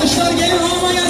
Alkışlar gelir olmayan